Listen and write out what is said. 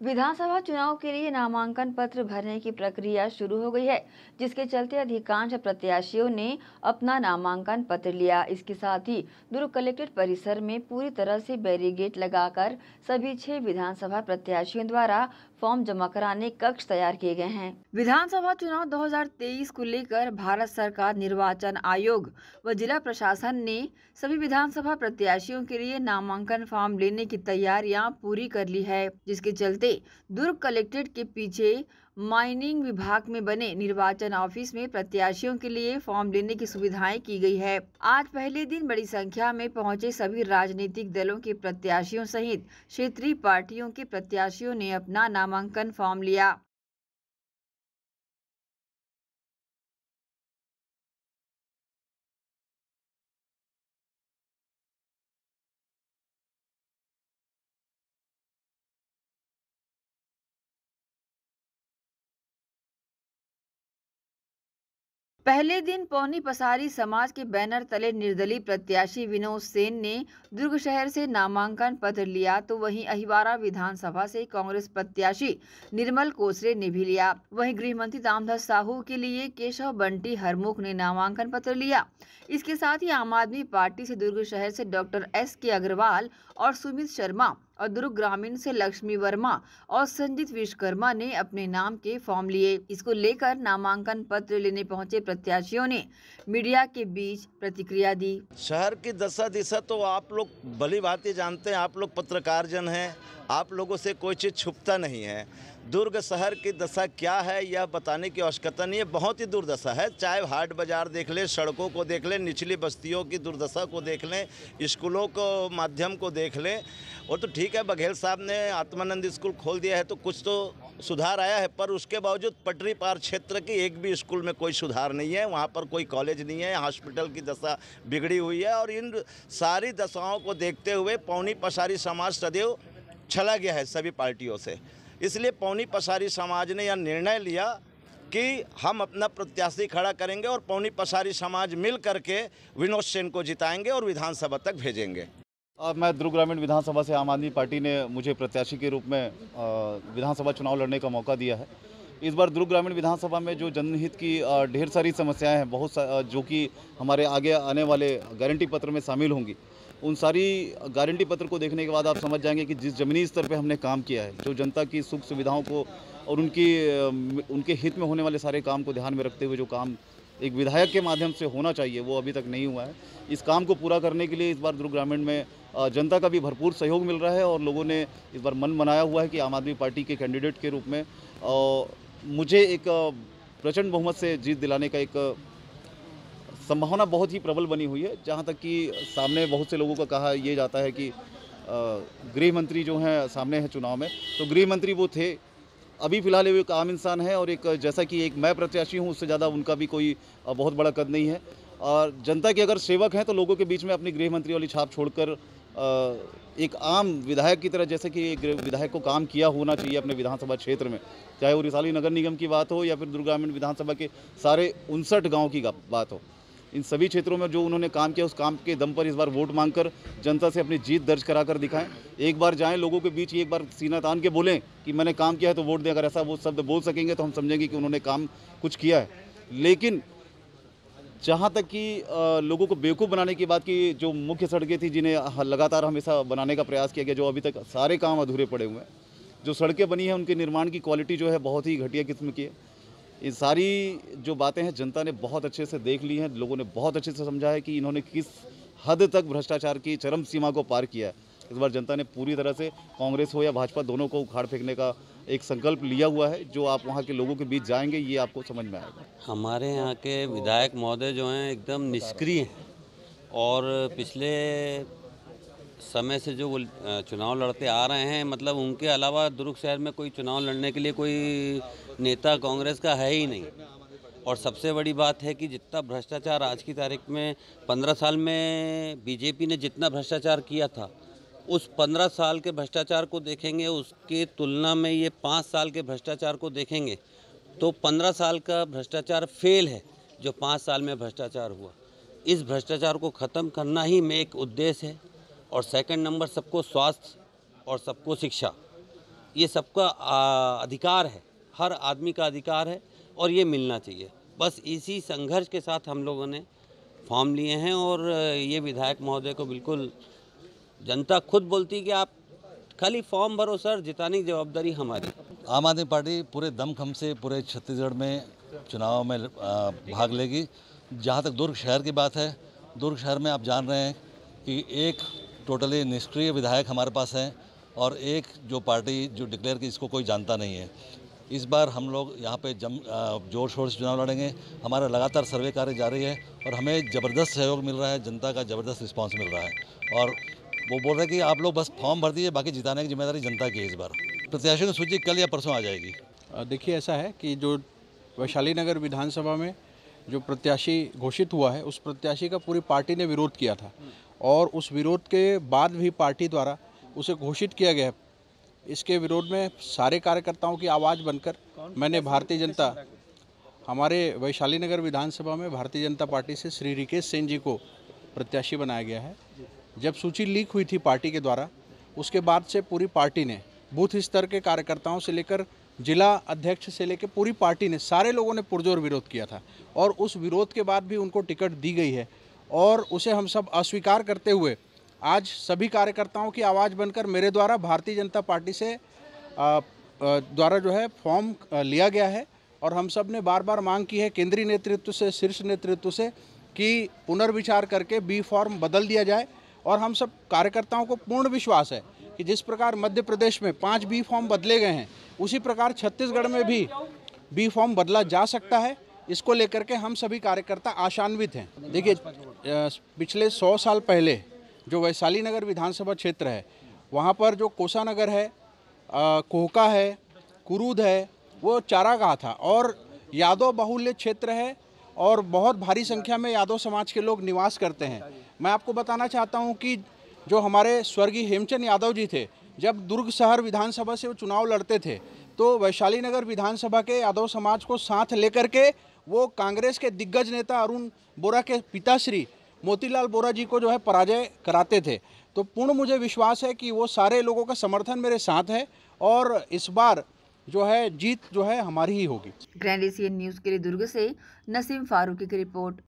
विधानसभा चुनाव के लिए नामांकन पत्र भरने की प्रक्रिया शुरू हो गई है, जिसके चलते अधिकांश प्रत्याशियों ने अपना नामांकन पत्र लिया। इसके साथ ही दुर्ग कलेक्ट्रेट परिसर में पूरी तरह से बैरिगेट लगाकर सभी छह विधानसभा प्रत्याशियों द्वारा फॉर्म जमा कराने कक्ष तैयार किए गए हैं। विधानसभा चुनाव 2023 को लेकर भारत सरकार निर्वाचन आयोग व जिला प्रशासन ने सभी विधानसभा प्रत्याशियों के लिए नामांकन फॉर्म लेने की तैयारियाँ पूरी कर ली है, जिसके चलते दुर्ग कलेक्ट्रेट के पीछे माइनिंग विभाग में बने निर्वाचन ऑफ़िस में प्रत्याशियों के लिए फॉर्म लेने की सुविधाएँ की गई है। आज पहले दिन बड़ी संख्या में पहुँचे सभी राजनीतिक दलों के प्रत्याशियों सहित क्षेत्रीय पार्टियों के प्रत्याशियों ने अपना नामांकन फॉर्म लिया। पहले दिन पौनी पसारी समाज के बैनर तले निर्दलीय प्रत्याशी विनोद सेन ने दुर्ग शहर से नामांकन पत्र लिया तो वहीं अहिवारा विधानसभा से कांग्रेस प्रत्याशी निर्मल कोसरे ने भी लिया। वहीं गृह मंत्री रामदास साहू के लिए केशव बंटी हरमुख ने नामांकन पत्र लिया। इसके साथ ही आम आदमी पार्टी से दुर्ग शहर से डॉक्टर एस के अग्रवाल और सुमित शर्मा और दुर्ग ग्रामीण से लक्ष्मी वर्मा और संजीत विश्वकर्मा ने अपने नाम के फॉर्म लिए। इसको लेकर नामांकन पत्र लेने पहुँचे प्रत्याशियों ने। मीडिया के बीच प्रतिक्रिया दी। शहर की दशा दिशा तो आप लोग भली भांति जानते हैं, आप लोग पत्रकार जन हैं, आप लोगों से कोई चीज़ छुपता नहीं है। दुर्ग शहर की दशा क्या है, यह बताने की आवश्यकता नहीं है। बहुत ही दुर्दशा है। चाहे हाट बाज़ार देख लें, सड़कों को देख लें, निचली बस्तियों की दुर्दशा को देख लें, स्कूलों को, माध्यम को देख लें। वो तो ठीक है, बघेल साहब ने आत्मानंद स्कूल खोल दिया है तो कुछ तो सुधार आया है, पर उसके बावजूद पटरी पार क्षेत्र की एक भी स्कूल में कोई सुधार नहीं है। वहाँ पर कोई कॉलेज नहीं है, हॉस्पिटल की दशा बिगड़ी हुई है और इन सारी दशाओं को देखते हुए पौनी पसारी समाज सदैव छला गया है सभी पार्टियों से। इसलिए पौनी पसारी समाज ने यह निर्णय लिया कि हम अपना प्रत्याशी खड़ा करेंगे और पौनी पसारी समाज मिल करके विनोद सेन को जिताएँगे और विधानसभा तक भेजेंगे। मैं ध्रुव ग्रामीण विधानसभा से आम आदमी पार्टी ने मुझे प्रत्याशी के रूप में विधानसभा चुनाव लड़ने का मौका दिया है। इस बार ध्रुव ग्रामीण विधानसभा में जो जनहित की ढेर सारी समस्याएँ हैं बहुत सा, जो कि हमारे आगे आने वाले गारंटी पत्र में शामिल होंगी। उन सारी गारंटी पत्र को देखने के बाद आप समझ जाएँगे कि जिस ज़मीनी स्तर पर हमने काम किया है, जो जनता की सुख सुविधाओं को और उनकी उनके हित में होने वाले सारे काम को ध्यान में रखते हुए जो काम एक विधायक के माध्यम से होना चाहिए, वो अभी तक नहीं हुआ है। इस काम को पूरा करने के लिए इस बार दुर्ग ग्रामीण में जनता का भी भरपूर सहयोग मिल रहा है और लोगों ने इस बार मन बनाया हुआ है कि आम आदमी पार्टी के कैंडिडेट के रूप में मुझे एक प्रचंड बहुमत से जीत दिलाने का एक संभावना बहुत ही प्रबल बनी हुई है, जहाँ तक कि सामने बहुत से लोगों का कहा यह जाता है कि गृह मंत्री जो हैं, सामने हैं चुनाव में। तो गृह मंत्री वो थे। अभी फ़िलहाल वो एक आम इंसान है और एक, जैसा कि एक मैं प्रत्याशी हूँ, उससे ज़्यादा उनका भी कोई बहुत बड़ा कद नहीं है। और जनता के अगर सेवक हैं तो लोगों के बीच में अपनी गृह मंत्री वाली छाप छोड़कर एक आम विधायक की तरह, जैसे कि एक विधायक को काम किया होना चाहिए अपने विधानसभा क्षेत्र में। चाहे वो रिसाली नगर निगम की बात हो या फिर दुर्गामीण विधानसभा के सारे उनसठ गाँव की बात हो। इन सभी क्षेत्रों में जो उन्होंने काम किया, उस काम के दम पर इस बार वोट मांगकर जनता से अपनी जीत दर्ज करा कर दिखाएँ। एक बार जाएँ, लोगों के बीच एक बार सीना तान के बोलें कि मैंने काम किया है तो वोट दें, अगर ऐसा वो शब्द बोल सकेंगे तो हम समझेंगे कि उन्होंने काम कुछ किया है। लेकिन जहाँ तक कि लोगों को बेवकूफ़ बनाने की बात की, जो मुख्य सड़कें थी जिन्हें लगातार हमेशा बनाने का प्रयास किया गया, जो अभी तक सारे काम अधूरे पड़े हुए हैं, जो सड़कें बनी हैं, उनके निर्माण की क्वालिटी जो है बहुत ही घटिया किस्म की है। ये सारी जो बातें हैं, जनता ने बहुत अच्छे से देख ली हैं, लोगों ने बहुत अच्छे से समझा है कि इन्होंने किस हद तक भ्रष्टाचार की चरम सीमा को पार किया है। इस बार जनता ने पूरी तरह से कांग्रेस हो या भाजपा दोनों को उखाड़ फेंकने का एक संकल्प लिया हुआ है, जो आप वहाँ के लोगों के बीच जाएँगे, ये आपको समझ में आएगा। हमारे यहाँ के विधायक महोदय जो हैं, एकदम निष्क्रिय हैं और पिछले समय से जो वो चुनाव लड़ते आ रहे हैं मतलब उनके अलावा दुर्ग शहर में कोई चुनाव लड़ने के लिए कोई नेता कांग्रेस का है ही नहीं। और सबसे बड़ी बात है कि जितना भ्रष्टाचार आज की तारीख में, पंद्रह साल में बीजेपी ने जितना भ्रष्टाचार किया था, उस पंद्रह साल के भ्रष्टाचार को देखेंगे, उसके तुलना में ये पाँच साल के भ्रष्टाचार को देखेंगे तो पंद्रह साल का भ्रष्टाचार फेल है, जो पाँच साल में भ्रष्टाचार हुआ। इस भ्रष्टाचार को ख़त्म करना ही में एक उद्देश्य है। और सेकंड नंबर सबको स्वास्थ्य और सबको शिक्षा। ये सबका अधिकार है। हर आदमी का अधिकार है और ये मिलना चाहिए। बस इसी संघर्ष के साथ हम लोगों ने फॉर्म लिए हैं और ये विधायक महोदय को बिल्कुल जनता खुद बोलती कि आप खाली फॉर्म भरो सर, जिताने की जवाबदारी हमारी। आम आदमी पार्टी पूरे दमखम से पूरे छत्तीसगढ़ में चुनाव में भाग लेगी। जहाँ तक दुर्ग शहर की बात है, दुर्ग शहर में आप जान रहे हैं कि एक टोटली निष्क्रिय विधायक हमारे पास हैं और एक जो पार्टी जो डिक्लेयर की इसको कोई जानता नहीं है। इस बार हम लोग यहाँ पे जम ज़ोर शोर से चुनाव लड़ेंगे। हमारा लगातार सर्वे कार्य जारी है और हमें ज़बरदस्त सहयोग मिल रहा है, जनता का ज़बरदस्त रिस्पांस मिल रहा है। और वो बोल रहे हैं कि आप लोग बस फॉर्म भर दीजिए, बाकी जिताने की ज़िम्मेदारी जनता की है इस बार। प्रत्याशियों की सूची कल या परसों आ जाएगी। देखिए, ऐसा है कि जो वैशाली नगर विधानसभा में जो प्रत्याशी घोषित हुआ है, उस प्रत्याशी का पूरी पार्टी ने विरोध किया था। और उस विरोध के बाद भी पार्टी द्वारा उसे घोषित किया गया। इसके विरोध में सारे कार्यकर्ताओं की आवाज़ बनकर मैंने भारतीय जनता हमारे वैशाली नगर विधानसभा में भारतीय जनता पार्टी से श्री रिकेश सेन जी को प्रत्याशी बनाया गया है। जब सूची लीक हुई थी पार्टी के द्वारा उसके बाद से पूरी पार्टी ने बूथ स्तर के कार्यकर्ताओं से लेकर जिला अध्यक्ष से लेकर पूरी पार्टी ने सारे लोगों ने पुरजोर विरोध किया था। और उस विरोध के बाद भी उनको टिकट दी गई है। और उसे हम सब अस्वीकार करते हुए आज सभी कार्यकर्ताओं की आवाज़ बनकर मेरे द्वारा भारतीय जनता पार्टी से द्वारा जो है फॉर्म लिया गया है और हम सबने बार बार मांग की है केंद्रीय नेतृत्व से, शीर्ष नेतृत्व से कि पुनर्विचार करके बी फॉर्म बदल दिया जाए और हम सब कार्यकर्ताओं को पूर्ण विश्वास है कि जिस प्रकार मध्य प्रदेश में पाँच बी फॉर्म बदले गए हैं, उसी प्रकार छत्तीसगढ़ में भी बी फॉर्म बदला जा सकता है। इसको लेकर के हम सभी कार्यकर्ता आशान्वित हैं। देखिए पिछले सौ साल पहले जो वैशाली नगर विधानसभा क्षेत्र है, वहाँ पर जो कोसा नगर है कोहका है, कुरूद है, वो चारागाह था और यादव बाहुल्य क्षेत्र है और बहुत भारी संख्या में यादव समाज के लोग निवास करते हैं। मैं आपको बताना चाहता हूँ कि जो हमारे स्वर्गीय हेमचंद यादव जी थे, जब दुर्ग शहर विधानसभा से वो चुनाव लड़ते थे तो वैशाली नगर विधानसभा के यादव समाज को साथ लेकर के वो कांग्रेस के दिग्गज नेता अरुण बोरा के पिताश्री मोतीलाल बोरा जी को जो है पराजय कराते थे। तो पूर्ण मुझे विश्वास है कि वो सारे लोगों का समर्थन मेरे साथ है और इस बार जो है जीत जो है हमारी ही होगी। ग्रैंड एशियन न्यूज़ के लिए दुर्ग से नसीम फारूकी की रिपोर्ट।